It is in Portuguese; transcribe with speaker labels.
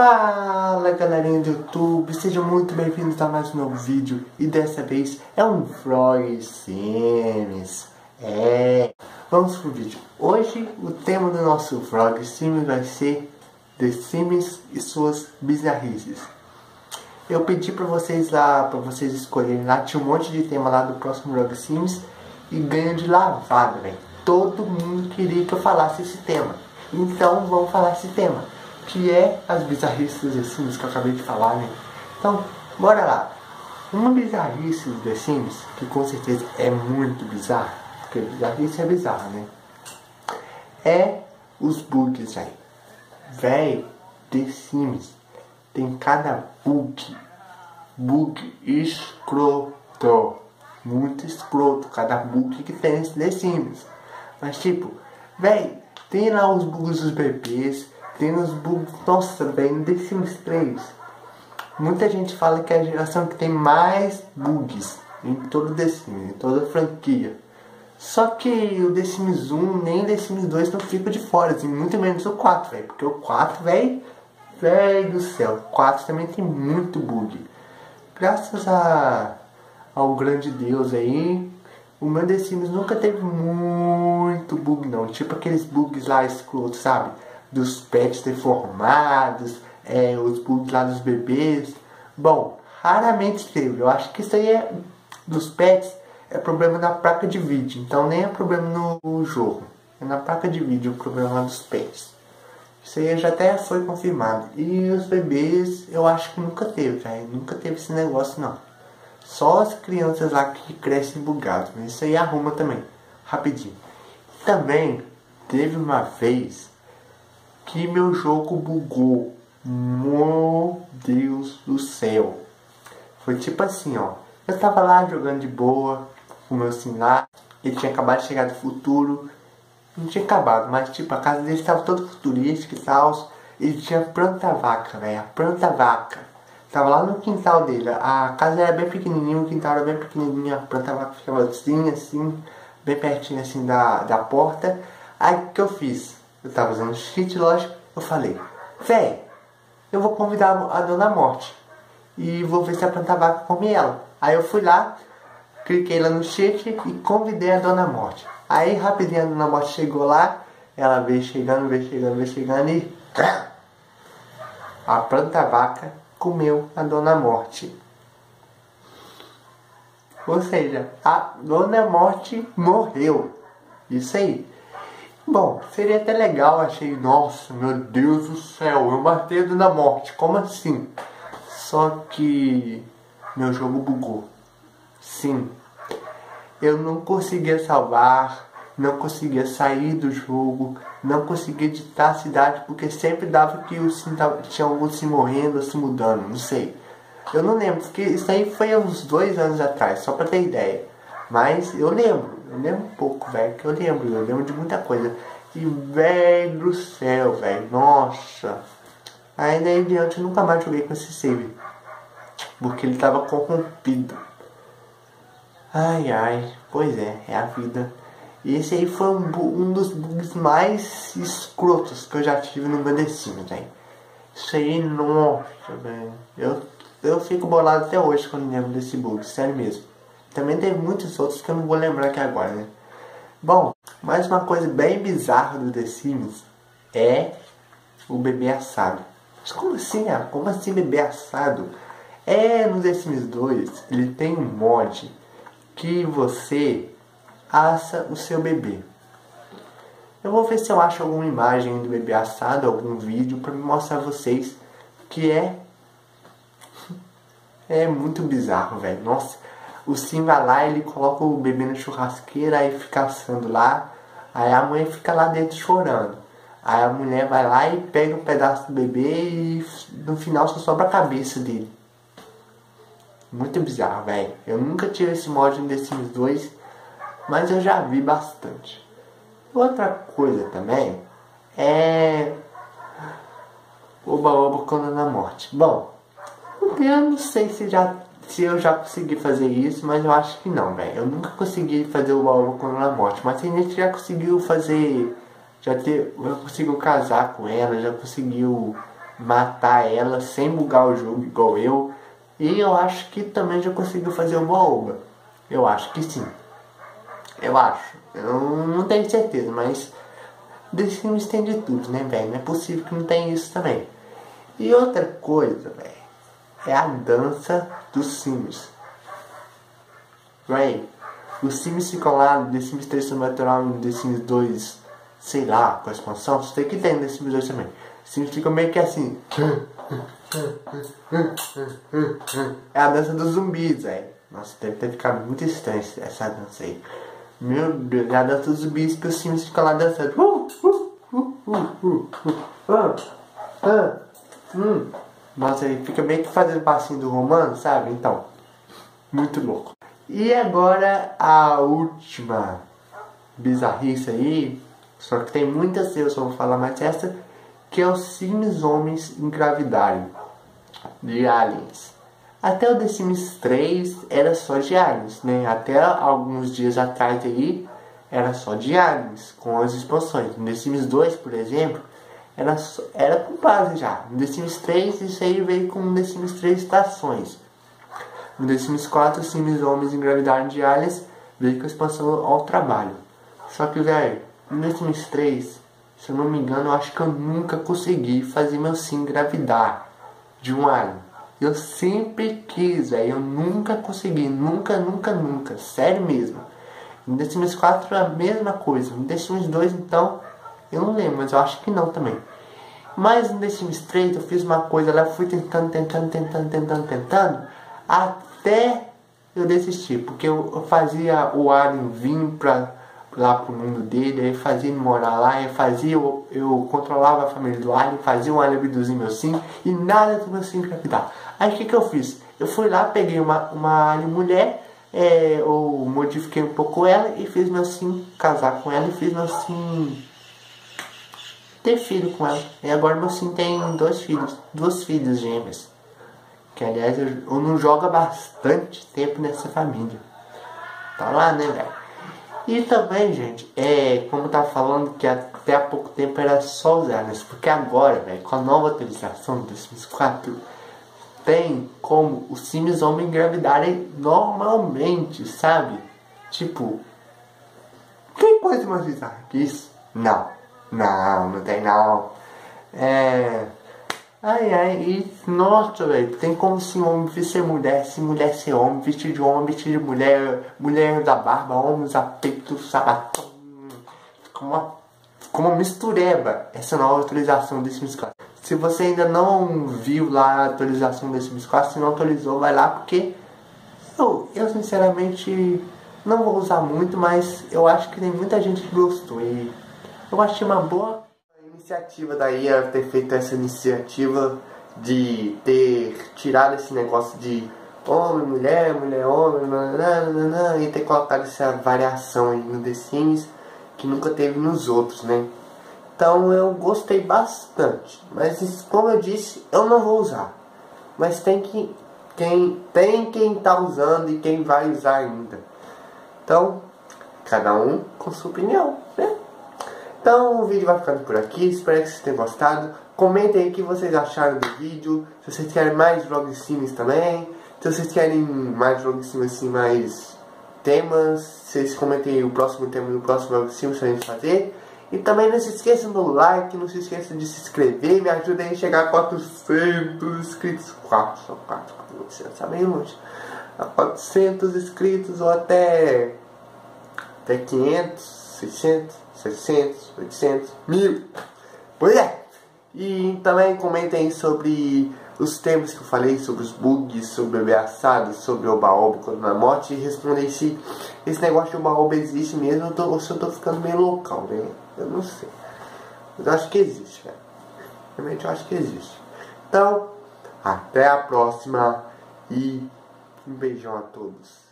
Speaker 1: Fala galerinha do YouTube, sejam muito bem-vindos a mais um novo vídeo e dessa vez é um Vlog Sims. É, vamos pro vídeo. Hoje o tema do nosso Vlog Sims vai ser The Sims e suas bizarrices. Eu pedi pra vocês lá, pra vocês escolherem lá, tinha um monte de tema lá do próximo Vlog Sims e ganho de lavada, velho. Todo mundo queria que eu falasse esse tema, então vamos falar esse tema que é as bizarrices The Sims que eu acabei de falar, né? Então, bora lá. Uma bizarrice The Sims, que com certeza é muito bizarra, porque bizarrice é bizarra, né? É os bugs aí. Véi, The Sims tem cada bug, bug escroto, muito escroto, cada bug que tem nesse The Sims. Mas tipo, véi, tem lá os bugs dos bebês, tem os bugs, nossa, bem, Sims 3. Muita gente fala que é a geração que tem mais bugs em todo o The Sims, em toda a franquia. Só que o The Sims 1 nem o The Sims 2 não fica de fora, assim, muito menos o 4, velho. Porque o 4, velho, velho do céu, o 4 também tem muito bug. Graças a, ao grande Deus aí, o meu The Sims nunca teve muito bug não. Tipo aqueles bugs lá escrotos, sabe? Dos pets deformados, é, os bugs lá dos bebês. Bom, raramente teve. Eu acho que isso aí é dos pets é problema na placa de vídeo, então nem é problema no jogo. É na placa de vídeo o problema lá dos pets. Isso aí já até foi confirmado. E os bebês eu acho que nunca teve, velho. Nunca teve esse negócio não. Só as crianças lá que crescem bugados. Mas isso aí arruma também. Rapidinho. Também teve uma vez que meu jogo bugou. Meu Deus do céu. Foi tipo assim, ó. Eu tava lá jogando de boa com meu celular. Ele tinha acabado de chegar do futuro. Não tinha acabado, mas tipo, a casa dele estava toda futurística e tal. Ele tinha planta vaca, velho. Planta vaca. Tava lá no quintal dele. A casa era bem pequenininha, o quintal era bem pequenininho. A planta vaca ficava assim, assim, bem pertinho assim da, da porta. Aí o que eu fiz? Eu tava usando cheat, lógico. Eu falei, véi, eu vou convidar a Dona Morte. E vou ver se a planta vaca come ela. Aí eu fui lá, cliquei lá no cheat e convidei a Dona Morte. Aí rapidinho a Dona Morte chegou lá, ela veio chegando, veio chegando, veio chegando e. A planta vaca comeu a Dona Morte. Ou seja, a Dona Morte morreu. Isso aí. Bom, seria até legal, achei, nossa, meu Deus do céu, eu matei na morte, como assim? Só que meu jogo bugou. Sim, eu não conseguia salvar, não conseguia sair do jogo, não conseguia editar a cidade, porque sempre dava que o tinha algum se morrendo se mudando, não sei. Eu não lembro, porque isso aí foi há uns dois anos atrás, só pra ter ideia. Mas eu lembro, eu lembro um pouco, velho, que eu lembro, eu lembro de muita coisa. E, velho do céu, velho, nossa. Aí daí diante eu nunca mais joguei com esse save. Porque ele tava corrompido. Ai, ai, pois é, é a vida. E esse aí foi um, um dos bugs mais escrotos que eu já tive no meu The velho. Isso aí, nossa, velho. Eu, eu fico bolado até hoje quando lembro desse bug, sério mesmo. Também tem muitos outros que eu não vou lembrar aqui agora, né? Bom, mais uma coisa bem bizarra do The Sims é o bebê assado. Mas como assim, ah? Como assim bebê assado? É, no The Sims 2 ele tem um mod que você assa o seu bebê. Eu vou ver se eu acho alguma imagem do bebê assado, algum vídeo para mostrar a vocês que é é muito bizarro, velho. Nossa, o Sim vai lá, ele coloca o bebê na churrasqueira, aí fica assando lá. Aí a mãe fica lá dentro chorando. Aí a mulher vai lá e pega um pedaço do bebê e no final só sobra a cabeça dele. Muito bizarro, velho. Eu nunca tive esse mod no The Sims 2, mas eu já vi bastante. Outra coisa também é. Oba Oba quando na morte. Bom, eu não sei se já se eu já consegui fazer isso, mas eu acho que não, velho. Eu nunca consegui fazer o baú com a morte, mas tem gente já conseguiu fazer. Já, ter, já conseguiu casar com ela, já conseguiu matar ela sem bugar o jogo igual eu. E eu acho que também já conseguiu fazer uma oba. Eu acho que sim. Eu acho. Eu não tenho certeza, mas The Sims tem de tudo, né, velho? Não é possível que não tenha isso também. E outra coisa, velho, é a dança dos Sims. Véi, os Sims ficam lá The Sims 3 Sobrenatural no The Sims 2, sei lá, com a expansão, tem que no The Sims 2 também. Os Sims ficam meio que assim. É a dança dos zumbis, velho. Nossa, deve ter ficado muito estranho essa dança aí. Meu Deus, é a dança dos zumbis que os Sims ficam lá dançando. Uh, uh, uh, ah, ah, hum. Nossa, aí fica meio que fazendo passinho do romano, sabe? Então, muito louco. E agora a última bizarrice aí, só que tem muitas eu só vou falar mais essa, que é os Sims homens engravidarem de aliens. Até o The Sims 3 era só de aliens, né? Até alguns dias atrás aí era só de aliens, com as expansões. No The Sims 2, por exemplo, era, era com base já. No The Sims 3 isso aí veio com The Sims 3 estações. No The Sims 4, Sims Homens engravidaram de aliens, veio com a expansão ao trabalho. Só que, velho, no The Sims 3, se eu não me engano, eu acho que eu nunca consegui fazer meu sim engravidar de um alien. Eu sempre quis, velho, eu nunca consegui, nunca, nunca, nunca, sério mesmo. No The Sims 4 é a mesma coisa, no The Sims 2 então, eu não lembro, mas eu acho que não também. Mas Sims 3 eu fiz uma coisa lá, fui tentando, tentando, tentando, tentando, tentando, até eu desistir, porque eu, fazia o Alien vir pra, lá pro mundo dele, aí fazia ele morar lá, eu fazia, eu, eu controlava a família do Alien, fazia o Alien abduzir meu sim, e nada do meu sim engravidar. Aí o que, que eu fiz? Eu fui lá, peguei uma, uma Alien mulher, é, eu modifiquei um pouco ela e fiz meu sim casar com ela e fiz meu sim ter filho com ela. E agora meu sim tem dois filhos, duas filhas gêmeas. Que aliás eu, eu não jogo há bastante tempo nessa família. Tá lá, né, velho? E também, gente, é, como tá falando que até há pouco tempo era só os aliens, porque agora, velho, com a nova atualização do Sims 4, tem como os Sims homens engravidarem normalmente, sabe? Tipo, tem coisa mais bizarra que isso? Não, não, não tem não. É. Ai, ai, e nossa, velho, tem como se homem ser mulher, se mulher ser homem, vestir de homem, vestir de mulher, mulher da barba, homem usar peito, sabatão. Como uma, como uma mistureba essa nova atualização desse Sims 4. Se você ainda não viu lá a atualização desse Sims 4, se não atualizou, vai lá porque eu, eu sinceramente não vou usar muito, mas eu acho que tem muita gente que gostou e eu achei uma boa iniciativa da IA ter feito essa iniciativa de ter tirado esse negócio de homem, mulher, mulher, homem, nananana, e ter colocado essa variação aí no The Sims que nunca teve nos outros, né? Então eu gostei bastante, mas como eu disse, eu não vou usar. Mas tem que quem tem quem tá usando e quem vai usar ainda. Então, cada um com sua opinião, né? Então o vídeo vai ficando por aqui, espero que vocês tenham gostado. Comentem aí o que vocês acharam do vídeo, se vocês querem mais vlogs sims também, se vocês querem mais vlogs sims assim, mais temas, vocês comentem o próximo tema no próximo vlog sims pra gente fazer. E também não se esqueçam do like, não se esqueçam de se inscrever, me ajudem a chegar a 400 inscritos. 4, só 4, você sabem longe. A 400 inscritos ou até, até 500, 600. 600, 800, 1000. Pois é. E também comentem sobre os temas que eu falei, sobre os bugs, sobre assado, sobre o baoba quando na morte. E respondem se esse negócio de baoba existe mesmo ou se eu tô ficando meio local, né? Eu não sei. Mas eu acho que existe, velho. Realmente eu acho que existe. Então, até a próxima e um beijão a todos.